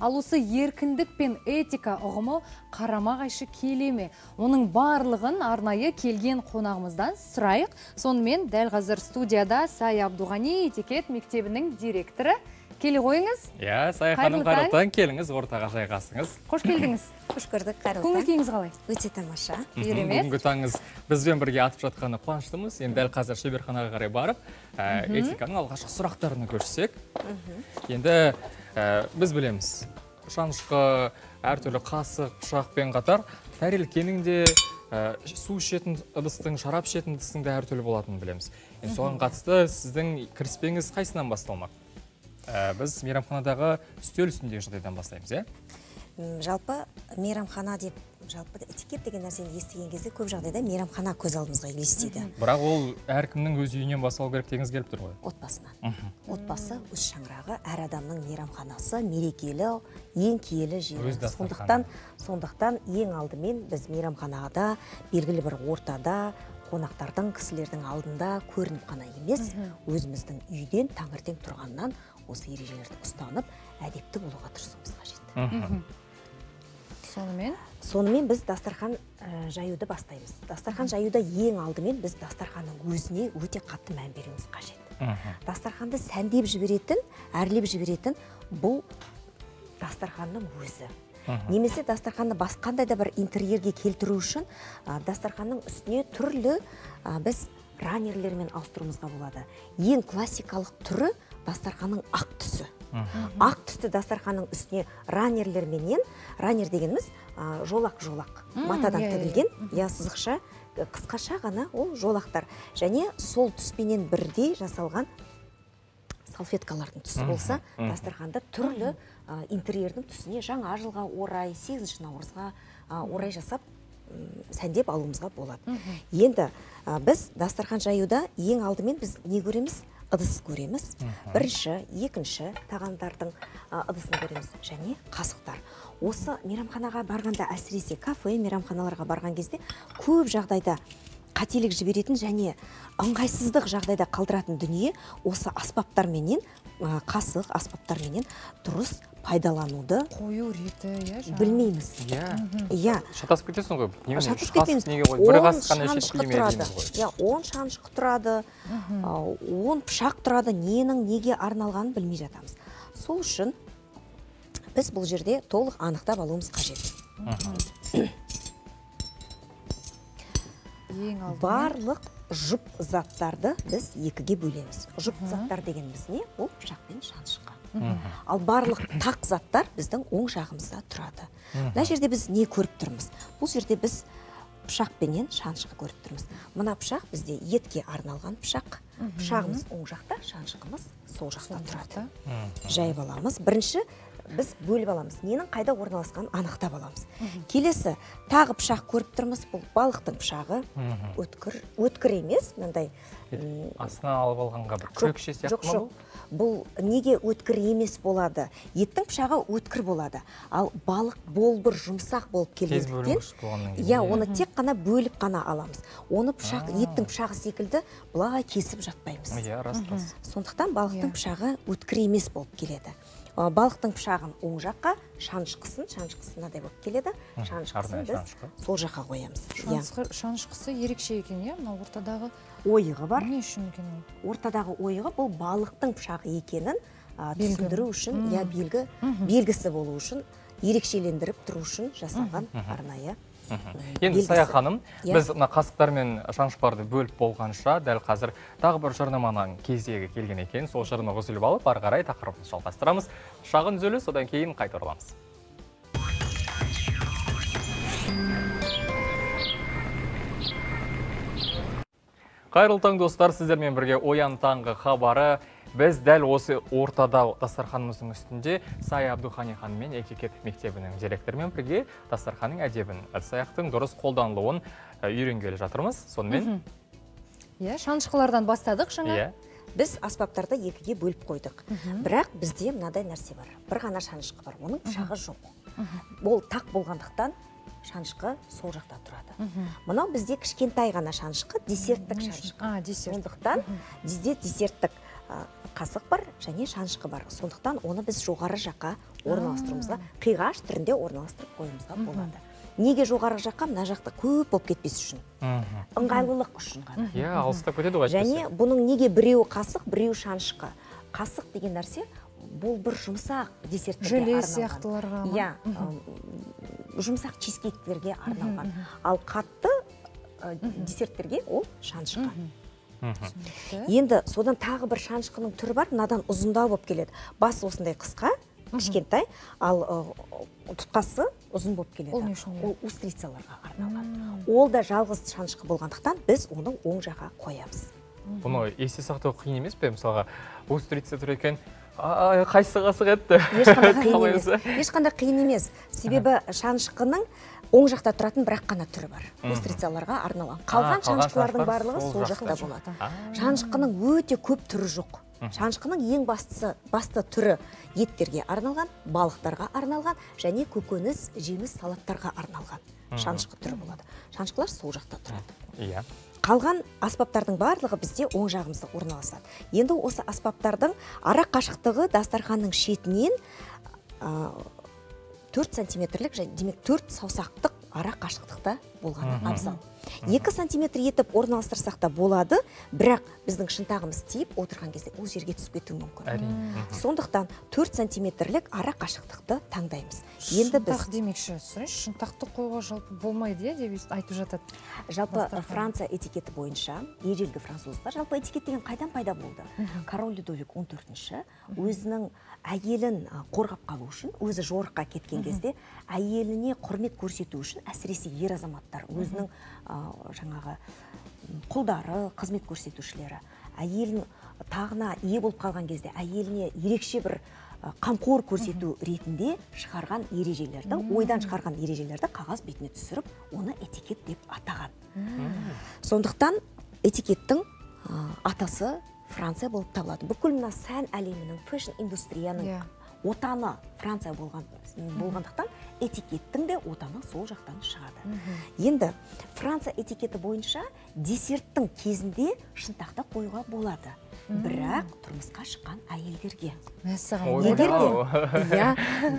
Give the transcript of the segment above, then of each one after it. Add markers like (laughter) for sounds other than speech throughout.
ал осы еркіндік пен этика ұғымы қарама қайшы келе ме? Оның барлығын арнайы келген қонағымыздан сұрайық. Сонымен дәл қазір студияда сая абдуғани этикет мектебінің директоры. Келе қойыңыз. Иә сая ханым қайырлы таң. келіңіз ортаға жайғасыңыз. Қош келдіңіз. (coughs) Қош көрдік қайырлы көңіл таң. күйіңіз қалай? Өте тамаша. Керемет бүгінгі таңыңыз бізбен бірге атып жатқаны қуаныштымыз. Енді дәл қазір шеберханаға қарай барып этиканың алғашқы сұрақтарына көшсек. Енді ә, біз білеміз. Шанышқы әртүрлі қасық пышақпен қатар тәрелкенің де ә, су ішетін ыдыстың шарап ішетін ыдыстың да әртүрлі болатынын білеміз. Енді соған қатысты сіздің кіріспеңіз қайсынан басталмақ? Ә, біз мейрамханадағы үстел үстіндегі жағдайдан бастаймыз иә? Жалпы мейрамхана деп жалпы этикет деген нәрсені естіген кезде көп жағдайда мейрамхана көз алдымызға елестейді. Бірақ ол әркімнің өз үйінен басталу керек дегіңіз келіп тұр ғой? Отбасынан отбасы өз шаңырағы әр адамның мейрамханасы мерекелі ең киелі жері. Сондықтан сондықтан ең алдымен біз мейрамханада белгілі бір ортада қонақтардың кісілердің алдында көрініп қана емес өзіміздің үйден таңертең тұрғаннан осы ережелерді ұстанып әдепті болуға тырысуымыз қажет. Сонымен? Сонымен біз дастархан ә, жаюды бастаймыз. Дастархан жаюда ең алдымен біз дастарханның өзіне өте қатты мән беруіміз қажет. Дастарханды сәндеп жіберетін әрлеп жіберетін бұл дастарханның өзі. Немесе дастарханды басқандай да бір интерьерге келтіру үшін ә, дастарханның үстіне түрлі ә, біз ранерлермен ауыстыруымызға болады. Ең классикалық түрі дастарханның ақ түсі. Ақ түсті дастарханның үстіне ранерлерменен ранер дегеніміз ә, жолақ жолақ. Матадан иә, иә, тігілген иә сызықша ә, қысқаша ғана ол жолақтар. Және сол түспенен бірдей жасалған салфеткалардың түсі болса дастарханды түрлі ә, интерьердің түсіне жаңа жылға орай сегізінші наурызға ә, орай жасап сәндеп алуымызға болады. Енді ә, біз дастархан жаюда ең алдымен біз не көреміз? Ыдыс көреміз. Бірінші екінші тағамдардың ыдысын көреміз және қасықтар. Осы мейрамханаға барғанда әсіресе кафе мейрамханаларға барған кезде көп жағдайда қателік жіберетін және ыңғайсыздық жағдайда қалдыратын дүние осы аспаптарменен қасық аспаптарменен дұрыс пайдалануды қою реті иә білмейміз. Иә. Иә. Шатасып кетесің ғой шатасып қой бір он қасық қана тұрады дейміз ғой. Иә он шанышқы тұрады он пышақ тұрады ненің неге арналғанын білмей жатамыз. Сол үшін біз бұл жерде толық анықтап алуымыз қажет. Ең алдымен барлық жұп заттарды біз екіге бөлеміз. Жұп заттар дегеніміз не? Ол пышақ пен шанышқы ал барлық тақ заттар біздің оң жағымызда тұрады. Мына жерде біз не көріп тұрмыз? Бұл жерде біз пышақ пенен шанышқы көріп тұрмыз. Мына пышақ бізде етке арналған пышақ. Пышағымыз оң жақта шанышқымыз сол жақта тұрады. жайып аламыз. Бірінші біз бөліп аламыз. Ненің қайда орналасқанын анықтап аламыз. Келесі тағы пышақ көріп тұрмыз. Бұл балықтың пышағы. Өткір өткір емес мынандай м, астынан алып алғанға бір күрекше сияқты жоқ ма жоқ. бұл? Неге өткір емес болады? Еттің пышағы өткір болады. Ал балық болбыр жұмсақ болып Тез келгендіктен иә оны тек қана бөліп қана аламыз. Оны пышақ еттің пышағы секілді былай кесіп жатпаймыз. Иә рас рас. Сондықтан балықтың Иә. пышағы өткір емес болып келеді. Балықтың пышағын оң жаққа шанышқысын шанышқысы мынадай болып келеді. Шанышқысын арнайы біз шанышқы. сол жаққа қоямыз иә. Шанышқы- шанышқысы ерекше екен иә? Мына ортадағы ойығы бар. не үшін екен ол? Ортадағы ойығы бұл балықтың пышағы екенін түсіндіру үшін иә белгі белгісі болу үшін ерекшелендіріп тұру үшін жасалған арнайы енді сая ханым Иә. біз мына қасықтар мен шанышқыларды бөліп болғанша дәл қазір тағы бір жарнаманың кезегі келген екен. Сол жарнамаға үзіліп алып ары қарай тақырыбымызды жалғастырамыз. Шағын үзіліс одан кейін қайта ораламыз. Қайырлы таң достар сіздермен бірге оян таңғы хабары. Біз дәл осы ортада дастарханымыздың үстінде сая абдухани ханым мен этикет мектебінің директорымен бірге дастарханның әдебін ыдыс аяқтың дұрыс қолданылуын ә, үйренгелі жатырмыз. Сонымен иә шанышқылардан бастадық жаңа. Иә. Біз аспаптарды екіге бөліп қойдық. Бірақ бізде мынадай нәрсе бар. бір ғана шанышқы бар оның пышағы жоқ. Ол тақ болғандықтан шанышқы сол жақта тұрады. Мынау бізде кішкентай ғана шанышқы десерттік шанышқы. Сондықтан бізде десерттік қасық бар және шанышқы бар. Сондықтан оны біз жоғары жаққа орналастыруымызға қиғаш түрінде орналастырып қоюымызға болады. Неге жоғарғы жаққа? Мына жақта көп болып кетпес үшін. Ыңғайлылық үшін ғана иә алыстап кетеді ғой және бұның неге біреуі қасық біреуі шанышқы? Қасық деген нәрсе бұл бір жұмсақ десерттерге желе арналған. сияқтыларға иә жұмсақ чизкейктерге арналған. ал қатты десерттерге ол шанышқы. Енді содан тағы бір шанышқының түрі бар мынадан ұзындау болып келеді. Басы осындай қысқа кішкентай ал тұтқасы ұзын болып келеді. Ол не үшін ол? Устрицаларға арналған. Ол да жалғыз шанышқы болғандықтан біз оны оң жаққа қоямыз. Бұны есте сақтау қиын емес пе? Мысалға устрица тұр екен «Ай, қайсысы қасық еді ешқандай (laughs) қиын емес. ешқандай қиын емес. Себебі шанышқының оң жақта тұратын бір ақ қана түрі бар. Устрицаларға арналған. Қалған шанышқылардың шанышқылар барлығы сол жақта. болады. шанышқының өте көп түрі жоқ. Шанышқының ең бастысы басты түрі еттерге арналған балықтарға арналған және көкөніс жеміс салаттарға арналған шанышқы түрі болады. Шанышқылар сол жақта тұрады. Иә. Қалған аспаптардың барлығы бізде оң жағымызда орналасады. Енді осы аспаптардың ара қашықтығы дастарханның шетінен төрт сантиметрлік және демек төрт саусақтық ара қашықтықта болғаны абзал. Екі сантиметр етіп орналастырсақ та болады бірақ біздің шынтағымыз тиіп отырған кезде ол жерге түсіп кетуі мүмкін. Әрине. Сондықтан төрт сантиметрлік ара қашықтықты таңдаймыз. Енді біз шынтақ демекші түсіріңізші шынтақты қоюға жалпы болмайды иә деп айтып жатады жалпы франция этикеті бойынша ежелгі француздар жалпы этикет деген қайдан пайда болды? Король людовик он төртінші өзінің әйелін қорғап қалу үшін өзі жорыққа кеткен кезде әйеліне құрмет көрсету үшін әсіресе ер азаматтар өзінің жаңағы құлдары қызмет көрсетушілері әйелін тағына ие болып қалған кезде әйеліне ерекше бір қамқор көрсету ретінде шығарған ережелердің ойдан шығарған ережелерді қағаз бетіне түсіріп оны этикет деп атаған. Сондықтан этикеттің атасы франция болып табылады. Бүкіл мына сән әлемінің фэшн индустрияның Иә. Отаны франция болған болғандықтан этикеттің де отаны сол жақтан шығады. Енді франция этикеті бойынша десерттің кезінде шынтақты қоюға болады. Бірақ тұрмысқа шыққан әйелдерге. Мәссаған егер де (laughs) иә.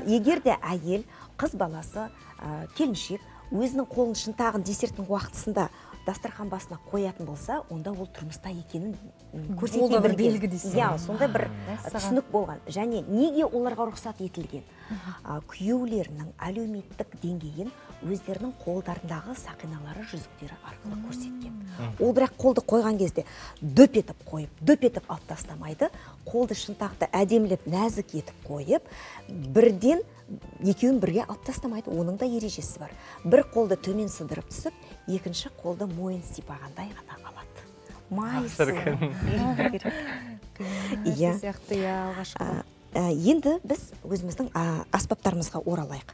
Егер де әйел қыз баласы ә, келіншек өзінің қолын шынтағын десерттің уақытысында дастархан басына қоятын болса онда ол тұрмыста екенін м, көрсете Ол да бір белгі дейсің. иә сондай бір түсінік болған. Және неге оларға рұқсат етілген? А, күйеулерінің әлеуметтік деңгейін өздерінің қолдарындағы сақиналары жүзіктері арқылы көрсеткен. Ол бірақ қолды қойған кезде дөп етіп қойып дөп етіп алып тастамайды. Қолды шынтақты әдемілеп нәзік етіп қойып бірден екеуін бірге алып тастамайды. Оның да ережесі бар. Бір қолды төмен сыдырып түсіп екінші қолды мойын сипағандай ғана алады майысың Иә. сияқты иә алғашқы. Енді біз өзіміздің аспаптарымызға оралайық.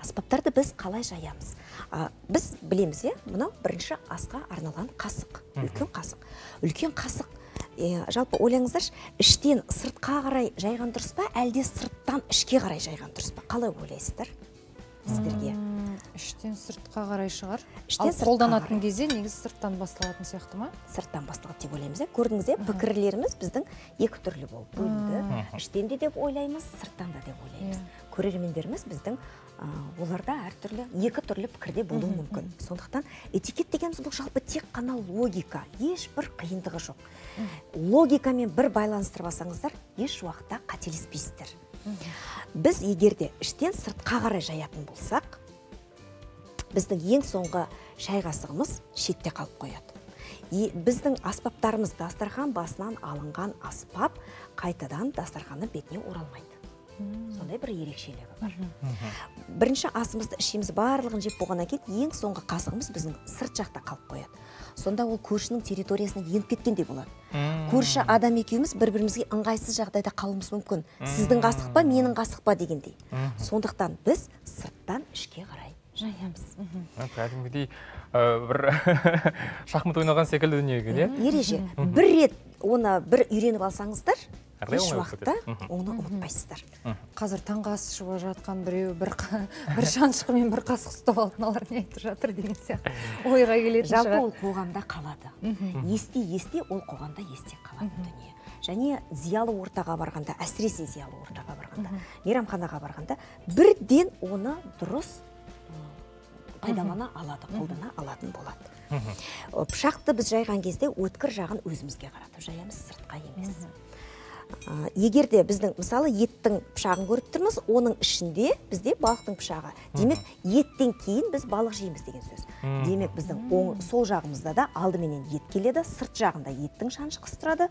Аспаптарды біз қалай жаямыз? А, біз білеміз иә мынау бірінші асқа арналған қасық үлкен қасық. Үлкен қасық жалпы ойлаңыздаршы іштен сыртқа қарай жайған дұрыс па әлде сырттан ішке қарай жайған дұрыс па? Қалай ойлайсыздар сіздерге? Іштен сыртқа қарай шығар. Ал қолданатын кезде негізі сырттан басталатын сияқты ма? Сырттан басталады деп ойлаймыз иә. Көрдіңіз иә? Пікірлеріміз біздің екі түрлі болып бөлінді. Іштен де деп ойлаймыз сырттан да деп ойлаймыз. Көрермендеріміз біздің оларда әртүрлі екі түрлі пікірде болуы мүмкін. Сондықтан этикет дегеніміз бұл жалпы тек қана логика ешбір қиындығы жоқ. Логикамен бір байланыстырып алсаңыздар еш уақытта қателеспейсіздер. Біз егер де іштен сыртқа қарай жаятын болсақ біздің ең соңғы шай қасығымыз шетте қалып қояды. И біздің аспаптарымыз дастархан басынан алынған аспап қайтадан дастарханның бетіне оралмайды. Сондай бір ерекшелігі бар. Бірінші асымызды ішеміз барлығын жеп болғаннан кейін ең соңғы қасығымыз біздің сырт жақта қалып қояды. Сонда ол көршінің территориясына еніп кеткендей болады. Көрші адам екеуміз бір бірімізге ыңғайсыз жағдайда қалуымыз мүмкін. Сіздің қасық па менің қасық па дегендей. Сондықтан біз сырттан ішке қарай жаямыз. Кәдімгідей бір шахмат ойнаған секілді дүние екен иә? Ереже. Бір рет оны бір үйреніп алсаңыздар еш уақытта оны ұмытпайсыздар. Қазір таңғы ас ішіп жатқан біреу бір бір шанышқы мен бір қасық ұстап алды мыналар не айтып жатыр деген сияқты. Ойға келетін жалпы шығар. ол қоғамда қалады. Есте есте ол қоғамда есте қалатын дүние. Және зиялы ортаға барғанда әсіресе зиялы ортаға барғанда мейрамханаға барғанда бірден оны дұрыс пайдалана алады қолдана алатын болады. Пышақты біз жайған кезде өткір жағын өзімізге қаратып жаямыз сыртқа емес. Ә, егер де біздің мысалы еттің пышағын көріп тұрмыз оның ішінде бізде балықтың пышағы. Демек еттен кейін біз балық жейміз деген сөз. Демек біздің оң, сол жағымызда да алдыменен ет келеді сырт жағында еттің шанышқысы тұрады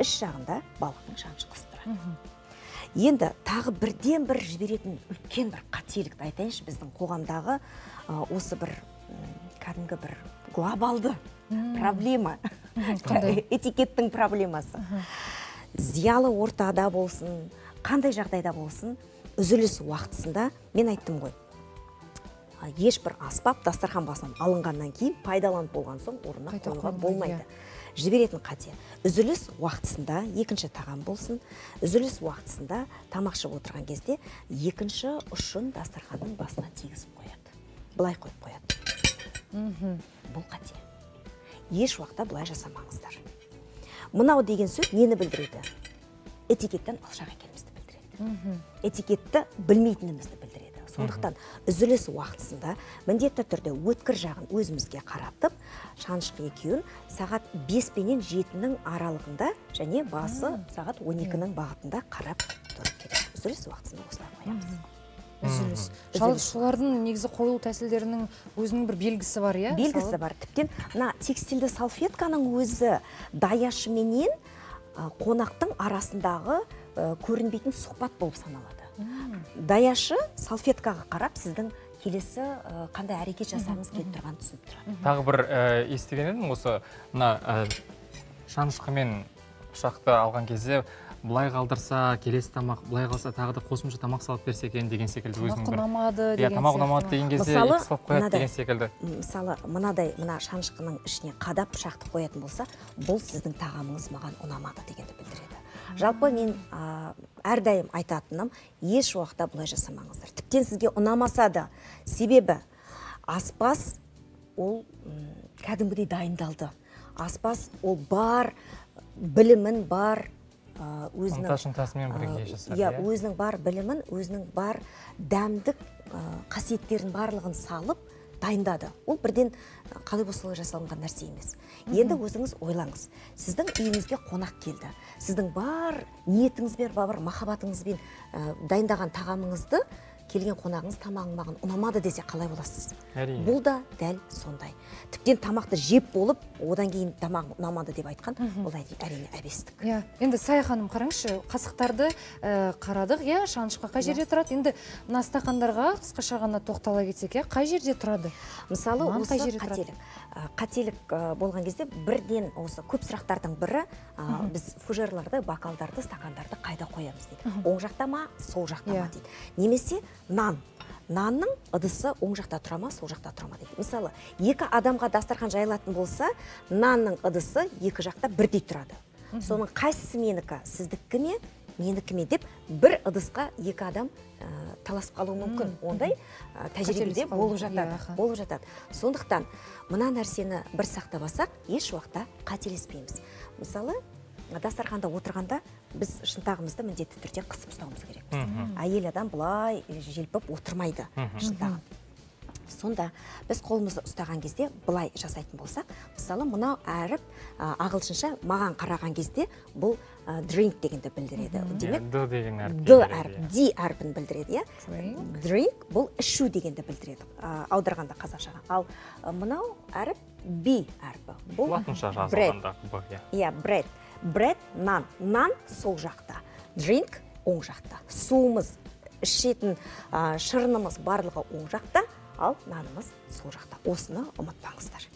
іш жағында балықтың шанышқысы тұрады енді тағы бірден бір жіберетін үлкен бір қателікті айтайыншы біздің қоғамдағы ә, осы бір кәдімгі бір глобалды проблема. Қандай? этикеттің проблемасы. Зиялы ортада болсын қандай жағдайда болсын үзіліс уақытысында мен айттым ғой. Ешбір аспап дастархан басынан алынғаннан кейін пайдаланып болған соң орнына қойылмайды, болмайды. иә. Жіберетін қате. Үзіліс уақытысында екінші тағам болсын. Үзіліс уақытысында тамақ ішіп отырған кезде екінші ұшын дастарханның басына тигізіп қояды. Былай қойып қояды. Бұл қате. Еш уақытта былай жасамаңыздар. Мынау деген сөз нені білдіреді? Этикеттен алшақ екенімізді білдіреді. Этикетті білмейтінімізді білдіреді. Сондықтан үзіліс уақытысында міндетті түрде өткір жағын өзімізге қаратып шанышқы екеуін сағат бес пенен жетінің аралығында және басы сағат 12-нің бағытында қарап тұру керек үзіліс уақытысында осылай қоямыз. Үзіліс. Үзіліс. Шал- солардың негізі қою тәсілдерінің өзінің бір белгісі бар иә? Белгісі бар. Тіптен мына текстильді салфетканың өзі даяшы менен а, қонақтың арасындағы көрінбейтін сұхбат болып саналады. Даяшы салфеткаға қарап сіздің келесі қандай әрекет жасағыңыз келіп тұрғанын түсініп тұрады. Тағы бір ә, естіген едім осы мына ә, шанышқымен пышақты алған кезде былай қалдырса келесі тамақ былай қалса тағы да қосымша тамақ салып берсе екен деген секілді өзінің бір ұнамады иә деген тамақ ұнамады ма? деген кезде салып қояды деген секілді. мысалы мынадай мына шанышқының ішіне қадап пышақты қоятын болса бұл сіздің тағамыңыз маған ұнамады дегенді білдіреді. Жалпы мен әрдайым айтатыным еш уақытта бұлай жасамаңыздар. Тіптен сізге ұнамаса да себебі аспаз ол кәдімгідей дайындалды. Аспаз ол бар білімін бар өзінің а, бірге жасады иә иә? өзінің бар білімін өзінің бар дәмдік қасиеттерін барлығын салып дайындады. Ол бірден қалай болса солай жасалынған нәрсе емес. Енді өзіңіз ойлаңыз. Сіздің үйіңізге қонақ келді. Сіздің бар ниетіңізбен бар махаббатыңызбен ә, дайындаған тағамыңызды келген қонағыңыз тамағың маған ұнамады десе қалай боласыз? әрине. Бұл да дәл сондай. Тіптен тамақты жеп болып одан кейін тамағым ұнамады деп айтқан ол әри- әрине әбестік. Иә енді сая ханым қараңызшы қасықтарды ә, қарадық иә шанышқа қай жерде тұрады? Енді мына стақандарға қысқаша ғана тоқтала кетсек иә қай жерде тұрады? Мысалы осы қай жерде тұрады? қателік Ә, қателік ә, болған кезде бірден осы көп сұрақтардың бірі ә, біз фужерларды бокалдарды стақандарды қайда қоямыз дейді. Оң жақта ма сол жақта ма Иә. дейді. Немесе нан. Нанның ыдысы оң жақта тұра ма сол жақта тұра ма дейді. Мысалы екі адамға дастархан жайылатын болса нанның ыдысы екі жақта бірдей тұрады. Соның қайсысы менікі сіздікі ме менікі ме деп бір ыдысқа екі адам ә, таласып қалуы мүмкін. Ондай ә, тәжірибеде болып Иә, жатады аха. болып жатады. Сондықтан мына нәрсені бір сақтап алсақ еш уақытта қателеспейміз. Мысалы дастарханда отырғанда біз шынтағымызды міндетті түрде қысып ұстауымыз керекпіз. Әйел адам былай желпіп отырмайды шынтағын сонда біз қолымызды ұстаған кезде былай жасайтын болсақ мысалы мынау әріп ағылшынша маған қараған кезде бұл а, drink дегенді білдіреді. Демек Иә, д деген әріп д әріп ди әрпін білдіреді иә. Drink. бұл ішу дегенді білдіреді а, аударғанда қазақшаға. Ал мынау әріп би әрпі. Бұл латынша жазылғанда б иә. Иә bread нан. Нан сол жақта. Drink оң жақта. Суымыз ішетін шырынымыз барлығы оң жақта ал нанымыз сол жақта. Осыны ұмытпаңыздар.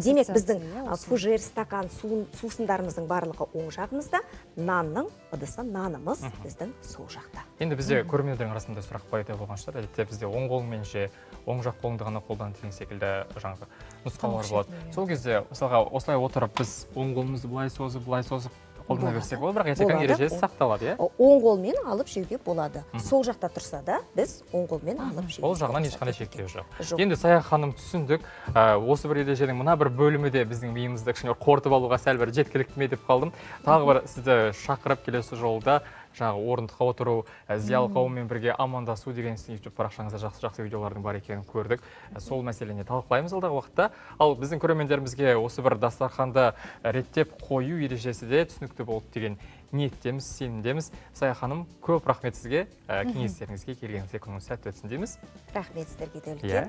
Демек біздің иә, фужер стакан су- сусындарымыздың барлығы оң жағымызда. Нанның ыдысы нанымыз біздің сол жақта. Енді бізде көрермендердің арасында сұрақ пайда болған шығар. Әдетте бізде оң қолыңмен же оң жақ қолыңды ғана қолдан деген секілді жаңағы нұсқаулар болады. ішетін, иә. сол кезде мысалға осылай отырып біз оң қолымызды былай созып былай созып қолдана берсек болады бірақ Болады. ережесі сақталады иә? Оң қолмен алып жеуге болады. Сол жақта тұрса да біз оң қолмен алып жеуге ол жағынан ешқандай шектеу жоқ. Енді сая ханым түсіндік осы бір ереженің мына бір бөлімі де біздің миымызды кішкене қорытып алуға сәл бір жеткілікті ме деп қалдым. Тағы бір сізді шақырып келесі жолда жаңағы орындыққа отыру ә, зиялы қауыммен бірге амандасу деген сіздің ютуб парақшаңызда жақсы жақсы видеолардың бар екенін көрдік. Ә, сол мәселені талқылаймыз. Алдағы уақытта ал біздің көрермендерімізге осы бір дастарханды реттеп қою ережесі де түсінікті болды деген ниеттеміз сенімдеміз. Сая ханым көп рахмет сізге. Ә, кеңестеріңізге келгеніңізге күніңіз сәтті өтсін дейміз. Рахмет сіздерге де иә. үлкен